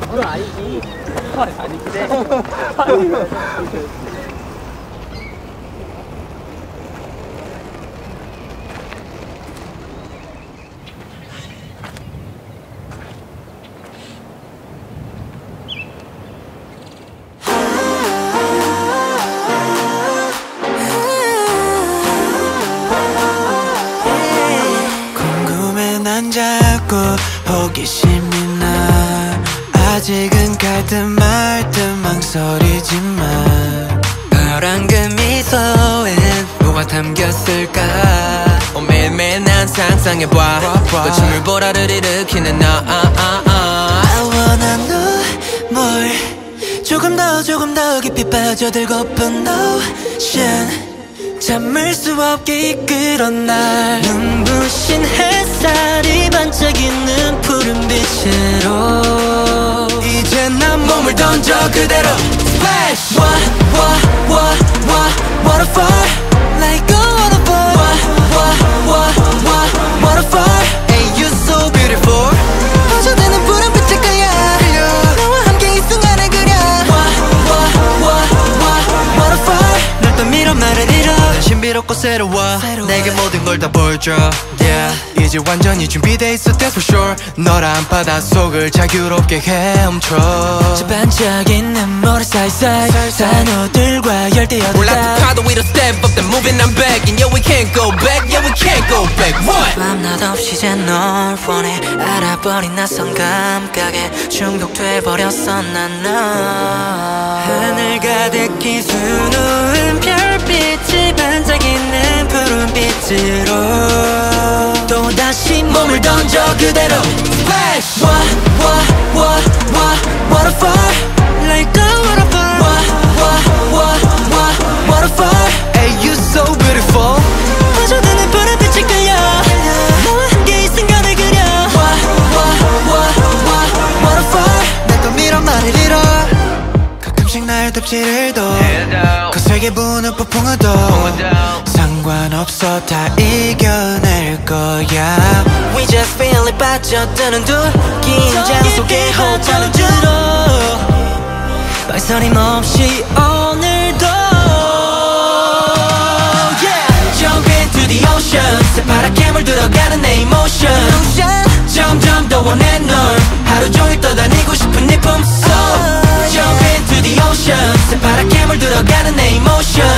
그건 아니지. 아니지. 궁금해 망설이지만 파란 그 미소엔 뭐가 담겼을까? 어, 매일매일 난 상상해봐. 거침을 보라를 일으키는 나. 아, 아, 아. I wanna know more. 조금 더 조금 더 깊이 빠져들고픈 ocean. 잠을 수 없게 이끌어 날. 눈부신 햇살이 반짝 그대로 신비롭고 새로워. 내게 모든 걸 다 보여줘. Yeah. 이제 완전히 준비돼 있어 that's for sure. 너란 바닷속을 자유롭게 헤엄쳐. 저 반짝이는 모래 사이사이. 산호들과 열대어들 올라타 파도 위로 step up then moving I'm back and yeah we can't go back. Yeah we can't go back. What? 밤낮 없이 이제 널 원해. 알아버린 낯선 감각에 중독돼 버렸어 난너 하늘 가득히 수놓은 별빛이 반짝이는 푸른 빛으로 또다시 몸을 던져 그대로 Splash! 와, 와, 와, 와, waterfall 덮치를 도 거세게 부는 폭풍우도 상관없어 다 이겨낼 거야. We just feel it 빠져드는 둘 긴장 속에 호흡하는 주로 말소림 없이 오늘도. Yeah. Jump into the ocean. 새파랗게 물들어가는 내 emotion. 점점 더 원해 널. 하루 종일 떠다니고 싶은 네 품속 새파랗게 물들어가는 내 emotion